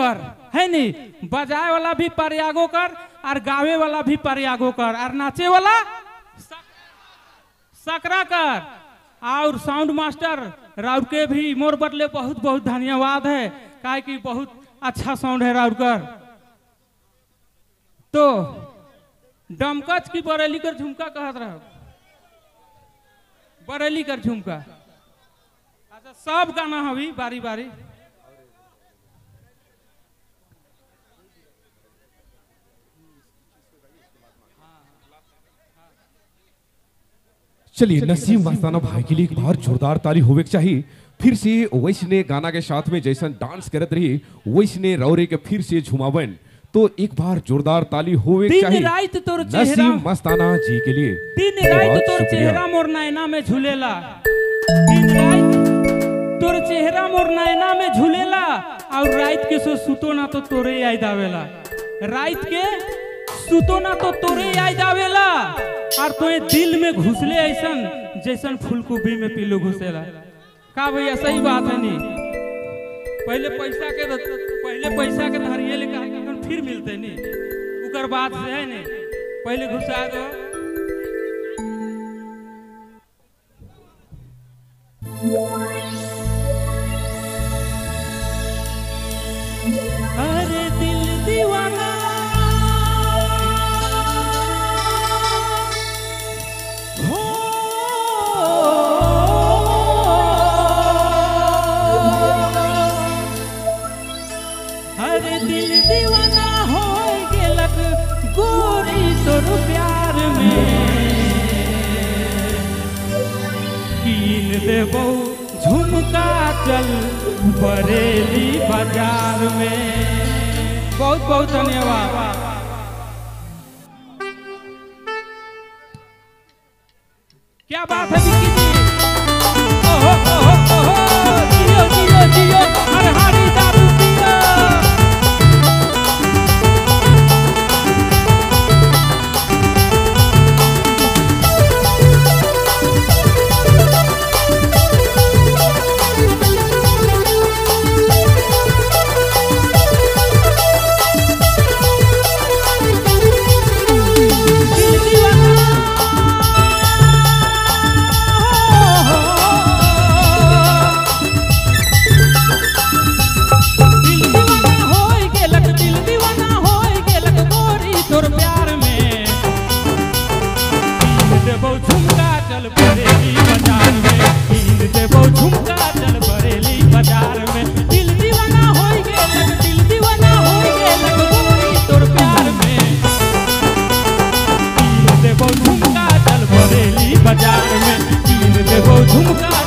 कर। है नी? बजाए वाला भी प्रयागो कर और गावे वाला भी प्रयागो कर और नाचे वाला सकरा कर। और साउंड मास्टर राउर के भी मोर बदले बहुत बहुत धन्यवाद है। काहे कि बहुत अच्छा साउंड है राउर कर। तो डमकच की बरेली कर झुमका कहत रहो। बरेली कर झुमका। अच्छा सब गाना हवी, बारी बारी। चलिए नसीम मस्ताना भाई के लिए एक बार जोरदार ताली होवे चाहिए। फिर से वैसने गाना के साथ में जैसन डांस करत रही वैसने रौरे के फिर से झुमावन। तो एक बार जोरदार ताली होवे चाहिए। रात तोर चेहरा। नसीम मस्ताना जी के लिए दिन रात तोर चेहरा मोर नैना में झूलेला। दिन रात तोर चेहरा मोर नैना में झूलेला। और रात के सो सुतो ना तो तोरे याद आवेला। रात के सुतो ना तो तोरे याद आवेला और तोए दिल में घुसले ऐसा जैसा फूलकोबी में पीलो घुसेला। का भैया, सही बात है नी? पहले पैसा के पहले पैसा के धरिए ले कहा कि हम फिर मिलते नी। उकर बात से है नी? पहले घुसा दो। देबो झुमका चल बरेली बाज़ार में। बहुत बहुत धन्यवाद। क्या बात है nunca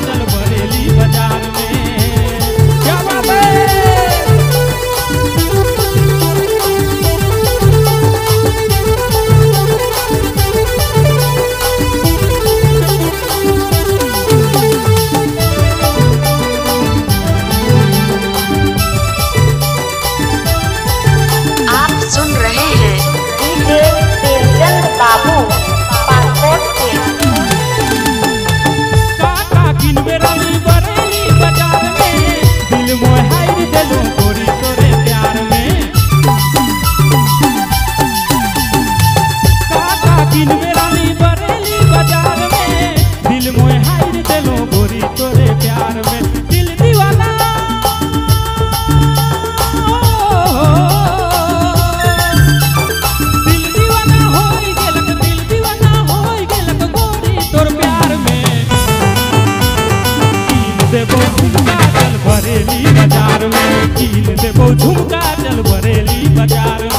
झुमका चल बरेली बाज़ार।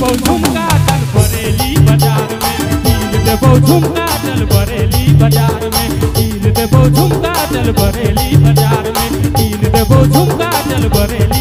झुमका बरेली बाज़ार में। कील देबो झुमका बाज़ार में। झुमका बाज़ार में। झुमका चल बरेली